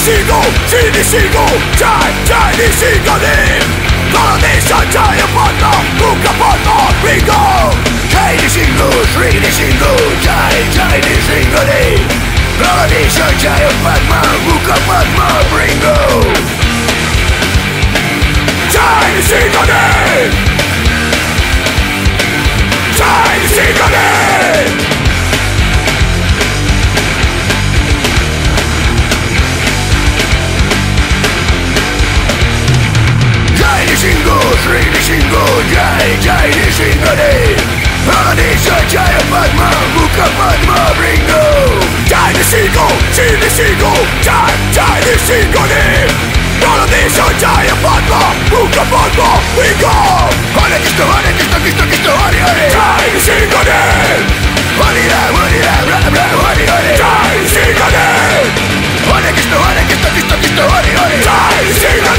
single, city single time, tiny single name Polynesian giant partner, nunca partner, bingo Tiny single, Li. single time, tiny single name Polynesian giant partner, nunca partner, bingo Tiny single name Качаю под мамука под мамрингу Тайный сингл, сильный сингл Тай, тайный сингл All of this are dying подла Мука подла, we go Хоре кишто, хоре кишто, кишто, кишто, хоре, хоре Тайный сингл Хоре, хоре, хоре, хоре, хоре, хоре Тайный сингл Хоре кишто, хоре кишто, кишто, кишто, хоре, хоре Тайный сингл